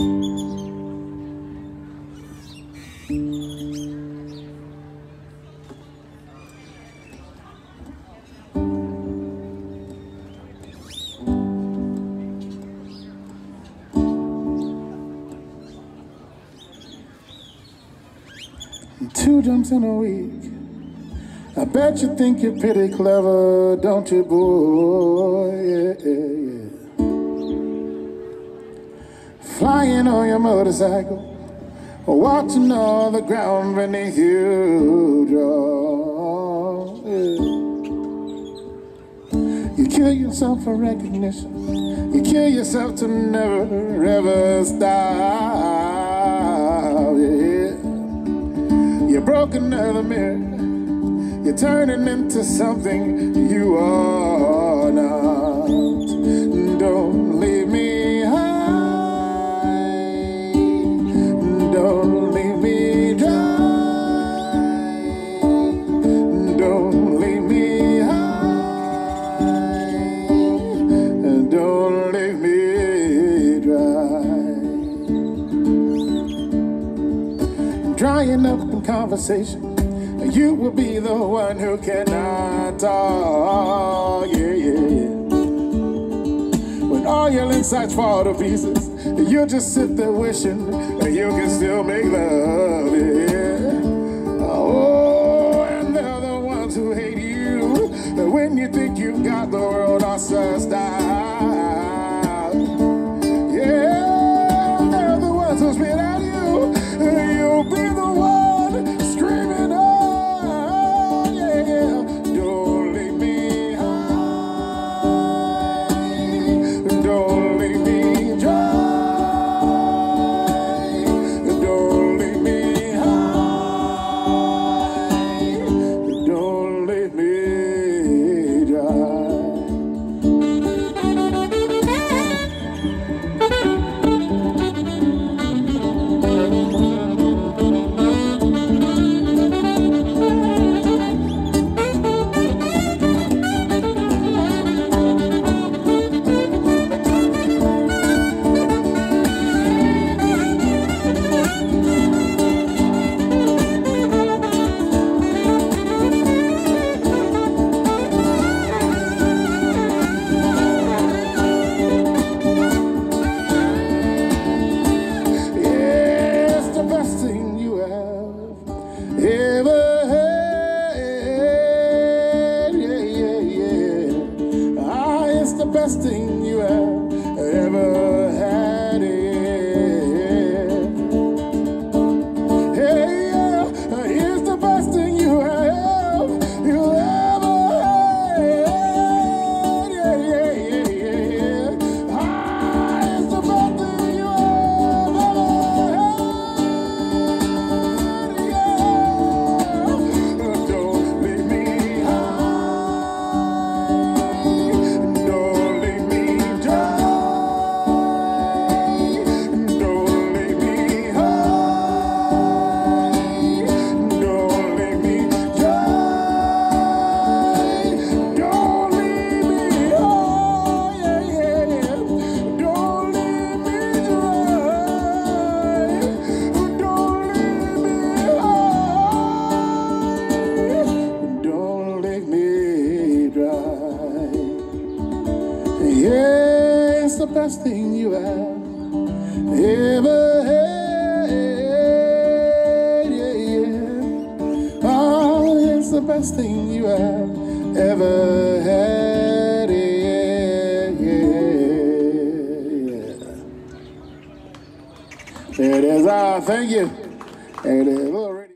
Two jumps in a week. I bet you think you're pretty clever, don't you, boy? Yeah, yeah, yeah. Flying on your motorcycle, or watching all the ground beneath you. Yeah. You kill yourself for recognition. You kill yourself to never ever stop. Yeah. You broke another mirror. You're turning into something you are Drying up in conversation. You will be the one who cannot talk. Yeah, yeah, yeah. When all your insides fall to pieces, you just sit there wishing that you can still make love. Yeah. Oh, and they're the ones who hate you when you think you've got the world all sussed out. Yeah, they're the ones who spit at You'll be the one it's best thing you have ever had. Yeah, yeah. Oh, it's the best thing you have ever had. Yeah, yeah, yeah. It is. Ah, thank you. It is.